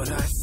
what I